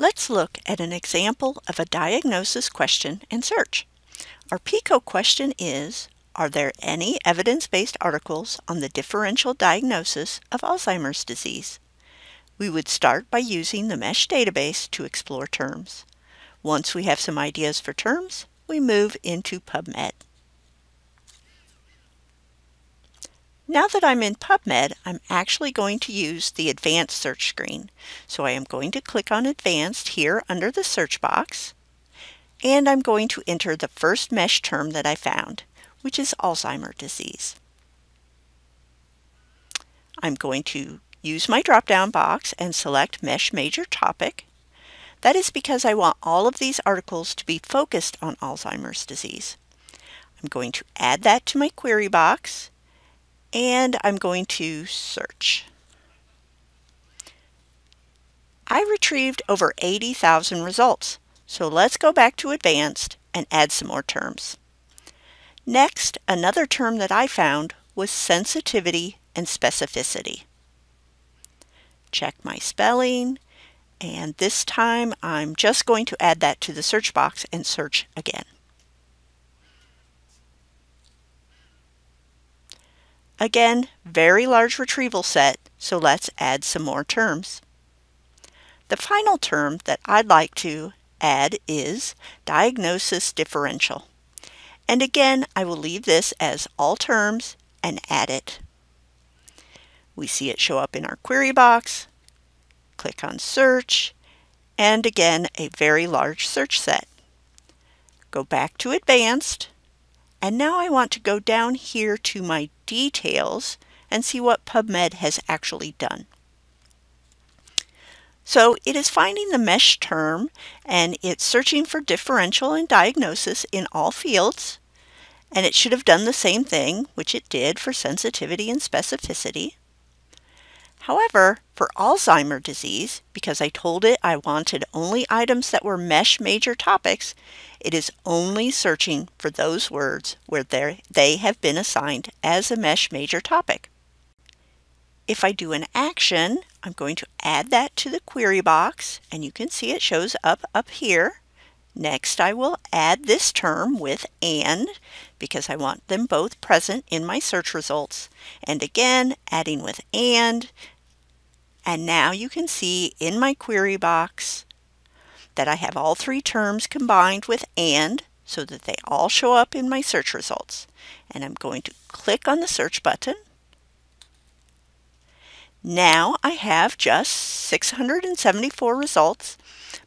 Let's look at an example of a diagnosis question and search. Our PICO question is, are there any evidence-based articles on the differential diagnosis of Alzheimer's disease? We would start by using the MeSH database to explore terms. Once we have some ideas for terms, we move into PubMed. Now that I'm in PubMed, I'm actually going to use the Advanced search screen. So I am going to click on Advanced here under the search box, and I'm going to enter the first MeSH term that I found, which is Alzheimer disease. I'm going to use my drop-down box and select MeSH Major Topic. That is because I want all of these articles to be focused on Alzheimer's disease. I'm going to add that to my query box and I'm going to search. I retrieved over 80,000 results, so let's go back to advanced and add some more terms. Next, another term that I found was sensitivity and specificity. Check my spelling, and this time I'm just going to add that to the search box and search again. Again, very large retrieval set, so let's add some more terms. The final term that I'd like to add is diagnosis differential. And again, I will leave this as all terms and add it. We see it show up in our query box, click on search, and again, a very large search set. Go back to advanced, and now I want to go down here to my details and see what PubMed has actually done. So it is finding the MeSH term and it's searching for differential and diagnosis in all fields. And it should have done the same thing, which it did for sensitivity and specificity. However, for Alzheimer disease, because I told it I wanted only items that were MeSH major topics, it is only searching for those words where they have been assigned as a MeSH major topic. If I do an action, I'm going to add that to the query box, and you can see it shows up up here. Next, I will add this term with AND because I want them both present in my search results. And again, adding with AND. And now you can see in my query box that I have all three terms combined with AND so that they all show up in my search results. And I'm going to click on the search button. Now I have just 674 results,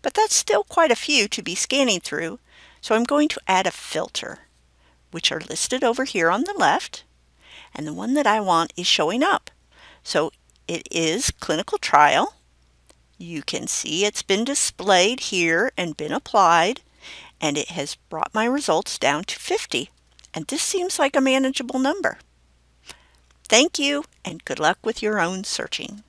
but that's still quite a few to be scanning through, so I'm going to add a filter, which are listed over here on the left, and the one that I want is showing up. So it is clinical trial, you can see it's been displayed here and been applied, and it has brought my results down to 50. And this seems like a manageable number. Thank you, and good luck with your own searching.